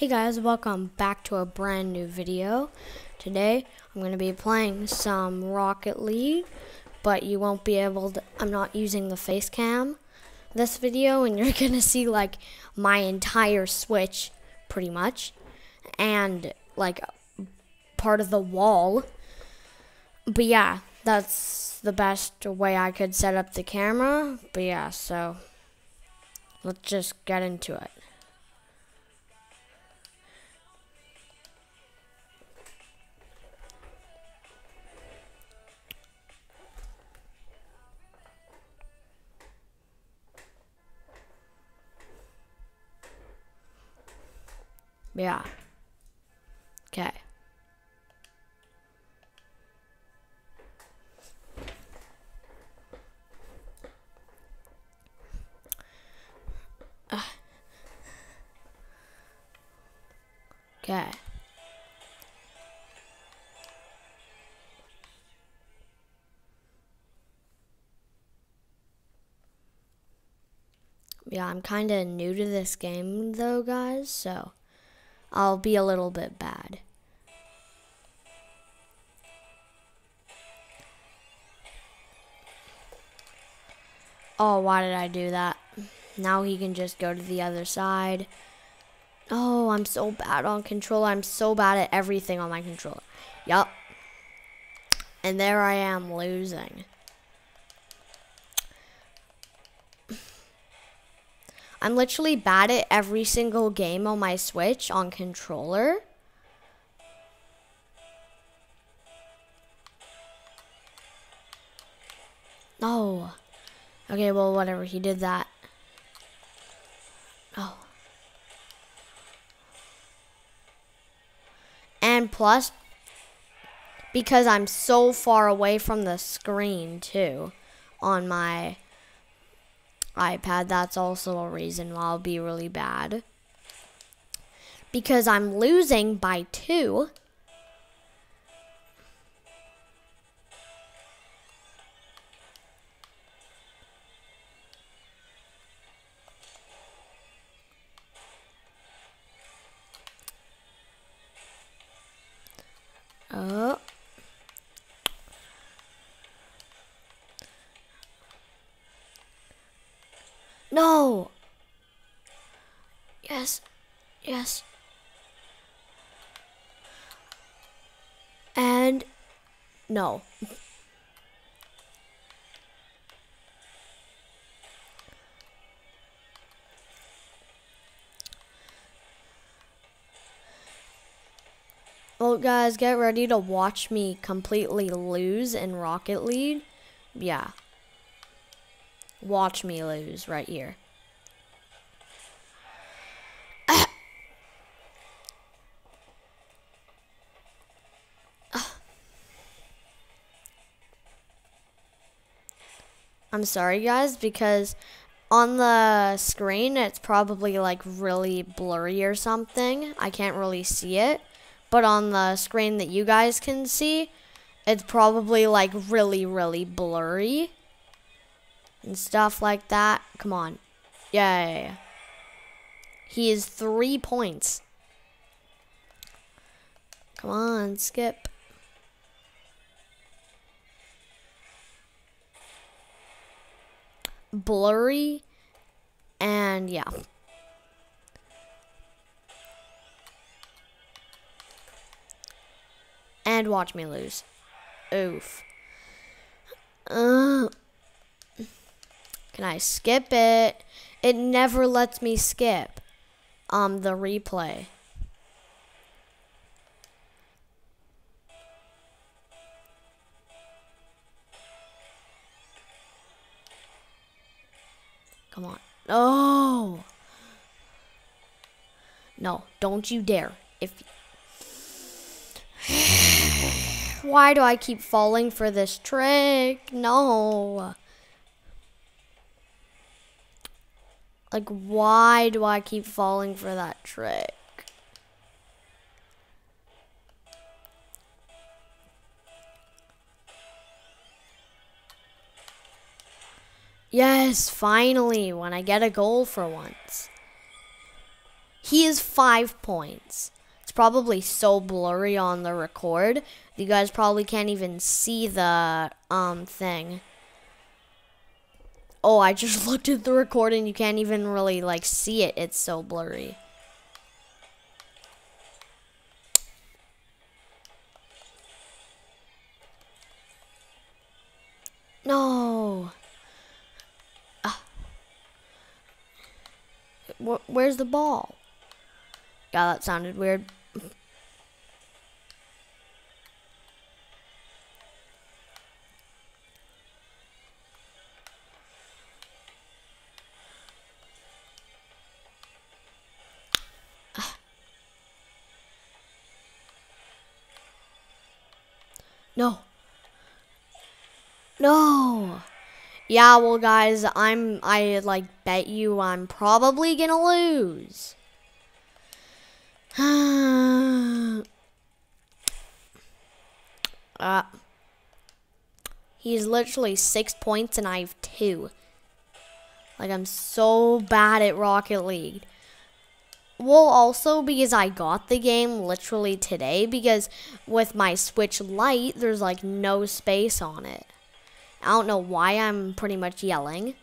Hey guys, welcome back to a brand new video. Today I'm going to be playing some Rocket League, but you won't be able to, I'm not using the face cam this video and you're going to see like my entire switch pretty much and like part of the wall. But yeah, that's the best way I could set up the camera. But yeah, so let's just get into it. Yeah. Okay. Ah. Okay. Yeah, I'm kind of new to this game though, guys, so I'll be a little bit bad. Oh, why did I do that? Now he can just go to the other side. Oh, I'm so bad on controller. I'm so bad at everything on my controller. Yup. And there I am losing. I'm literally bad at every single game on my Switch on controller. Oh. Okay, well, whatever. He did that. Oh. And plus, because I'm so far away from the screen, too, on my iPad, that's also a reason why I'll be really bad. Because I'm losing by two. No. Yes. Yes. And no. Well, guys, get ready to watch me completely lose in Rocket League. Yeah. Watch me lose right here. I'm sorry, guys, because on the screen it's probably like really blurry or something. I can't really see it. But on the screen that you guys can see, it's probably like really, really blurry and stuff like that. Come on. Yeah. He is three points. Come on, skip. Blurry and yeah. And watch me lose. Oof. Uh, can I skip it? It never lets me skip um the replay. Come on. No. No, don't you dare. If Why do I keep falling for this trick? No. Like, why do I keep falling for that trick? Yes, finally, when I get a goal for once. He is five points. It's probably so blurry on the record. You guys probably can't even see the um thing. Oh, I just looked at the recording. You can't even really like see it. It's so blurry. No. Ah. Where's the ball? Yeah, that sounded weird. No. No. Yeah, well guys, I'm I like bet you I'm probably to lose. uh He's literally 6 points and I have 2. Like I'm so bad at Rocket League. Well, also because I got the game literally today because with my Switch Lite, there's like no space on it. I don't know why I'm pretty much yelling.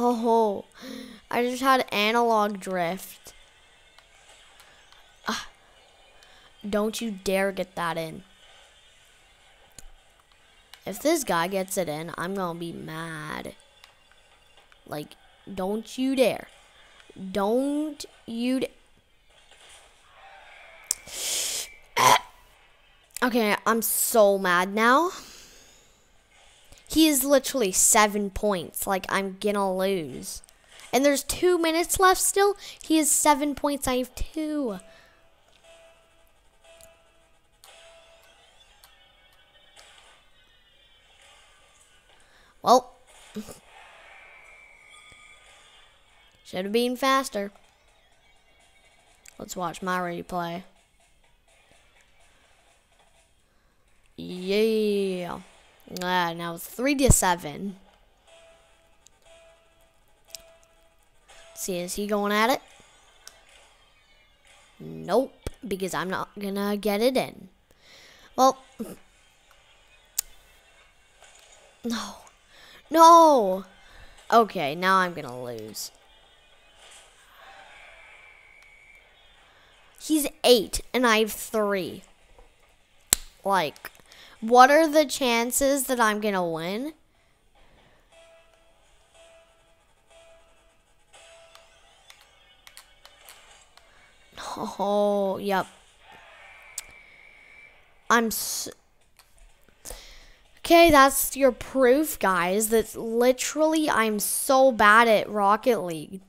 Oh, I just had analog drift. Uh, don't you dare get that in. If this guy gets it in, I'm going to be mad. Like, don't you dare. Don't you Okay, I'm so mad now. He is literally seven points. Like, I'm gonna lose. And there's two minutes left still. He has seven points. I have two. Well, Should have been faster. Let's watch my replay. Yeah. Ah, now it's 3 to 7. see, is he going at it? Nope, because I'm not gonna get it in. Well, no, no. Okay, now I'm gonna lose. Eight, and I have three. Like, what are the chances that I'm going to win? Oh, yep. I'm Okay, that's your proof, guys, that literally I'm so bad at Rocket League.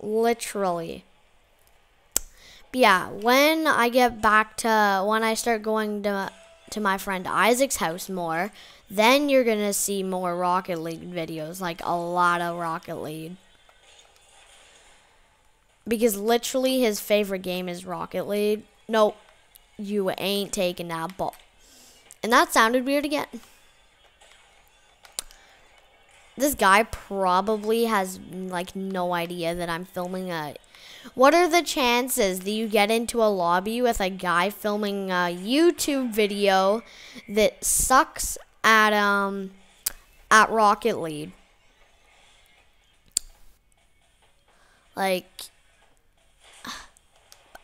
Literally yeah, when I get back to when I start going to to my friend Isaac's house more, then you're gonna see more Rocket League videos, like a lot of Rocket League. Because literally his favorite game is Rocket League. Nope, you ain't taking that ball. And that sounded weird again. This guy probably has like no idea that I'm filming a what are the chances that you get into a lobby with a guy filming a YouTube video that sucks at um at Rocket League? Like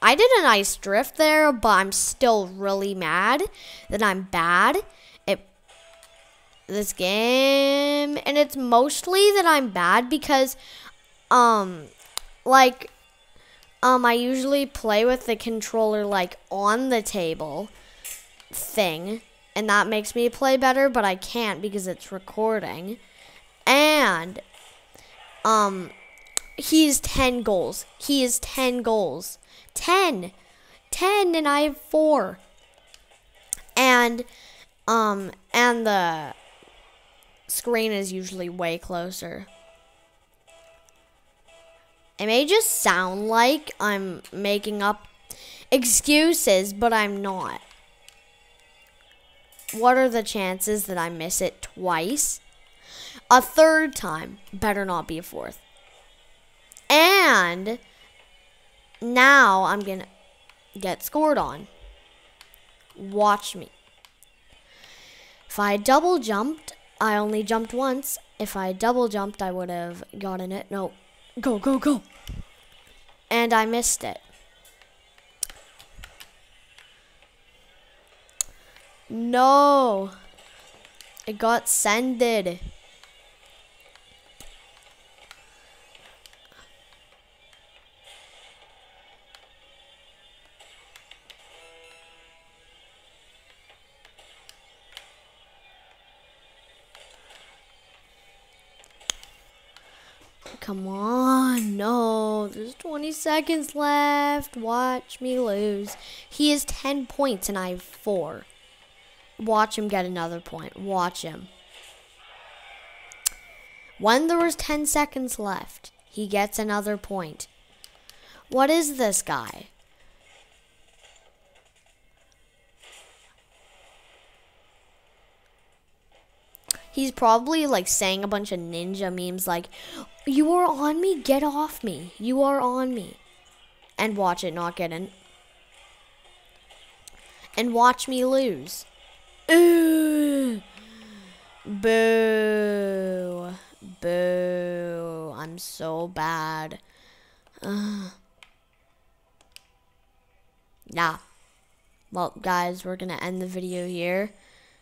I did a nice drift there, but I'm still really mad that I'm bad at this game. And it's mostly that I'm bad because um like um, I usually play with the controller like on the table thing, and that makes me play better, but I can't because it's recording. And um he's 10 goals. He is 10 goals. 10. 10 and I have 4. And um and the screen is usually way closer. It may just sound like I'm making up excuses, but I'm not. What are the chances that I miss it twice? a third time. Better not be a fourth. And now I'm going to get scored on. Watch me. If I double jumped, I only jumped once. If I double jumped, I would have gotten it. No. Go, go, go. And I missed it. No. It got sended. Come on. No. There's 20 seconds left. Watch me lose. He has 10 points and I have 4. Watch him get another point. Watch him. When there was 10 seconds left, he gets another point. What is this guy? He's probably like saying a bunch of ninja memes like, You are on me, get off me. You are on me. And watch it not get in. And watch me lose. Ooh. Boo. Boo. I'm so bad. Uh. Yeah. Well, guys, we're going to end the video here.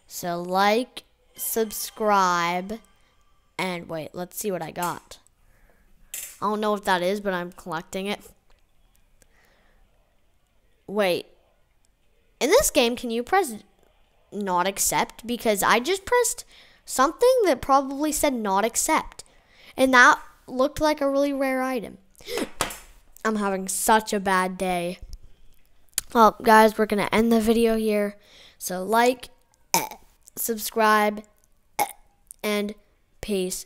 So, like, subscribe, and wait, let's see what I got. I don't know what that is, but I'm collecting it. Wait. In this game, can you press not accept because I just pressed something that probably said not accept. And that looked like a really rare item. I'm having such a bad day. Well, guys, we're going to end the video here. So, like, eh, subscribe, eh, and peace